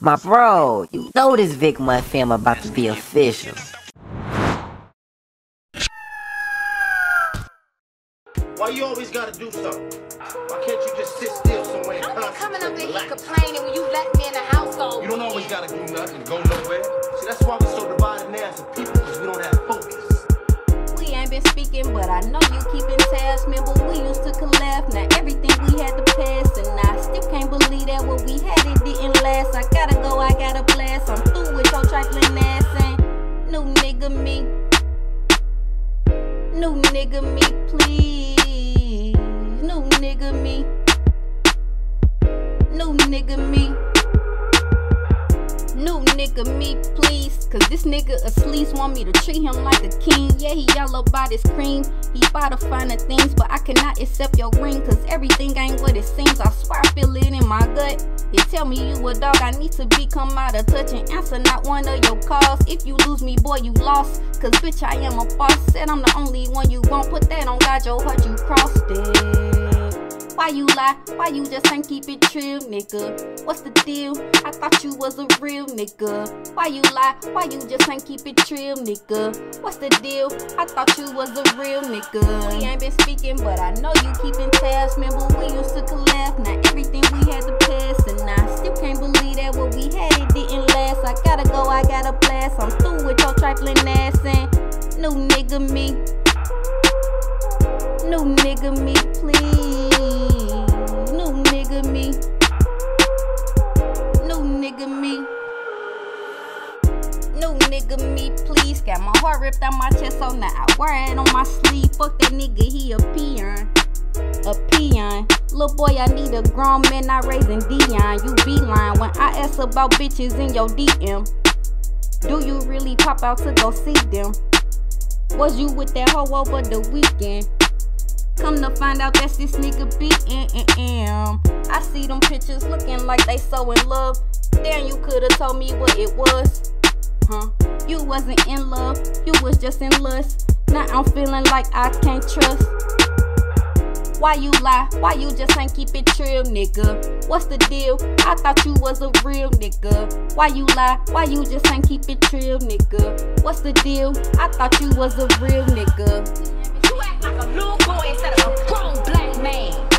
My bro, you know this VickMont film about to be official. Why you always gotta do something? Why can't you just sit still somewhere and I'm not coming up in here complaining when you let me in the household. You don't always gotta do nothing go nowhere. See, that's why we're so divided now as a people, because we don't have focus. We ain't been speaking, but I know you keeping tabs. Remember, we used to collab. Now everything we New nigga me, please. New nigga me. New nigga me. New nigga me, please. Cause this nigga asleep want me to treat him like a king. Yeah, he all about his cream. He bought the finer things, but I cannot accept your ring. Cause everything ain't what it seems. I swear I feel it in my gut. You tell me you a dog, I need to become out of touch and answer not one of your calls. If you lose me, boy, you lost. Cause bitch, I am a boss. Said I'm the only one you won't put that on God, your heart, you crossed it. Why you lie? Why you just ain't keep it true, nigga? What's the deal? I thought you was a real nigga. Why you lie? Why you just ain't keep it true, nigga? What's the deal? I thought you was a real nigga. We ain't been speaking, but I know you keeping tabs. Remember we used to collab. Now everything we had to pass, and I still can't believe that what we had it didn't last. I gotta go, I gotta blast. I'm through with your trifling ass and new nigga me. New nigga me, please. Nigga me, please. Got my heart ripped out my chest, so now I wear it on my sleeve. Fuck that nigga, he a peon. A peon. Little boy, I need a grown man, not raising Dion. You be lying when I ask about bitches in your DM. Do you really pop out to go see them? Was you with that hoe over the weekend? Come to find out that's this nigga BM. I see them pictures looking like they so in love. Damn, you could've told me what it was. Huh? You wasn't in love, you was just in lust. Now I'm feeling like I can't trust. Why you lie? Why you just ain't keep it real, nigga? What's the deal? I thought you was a real nigga. Why you lie? Why you just ain't keep it real, nigga? What's the deal? I thought you was a real nigga. You act like a little boy instead of a grown black man.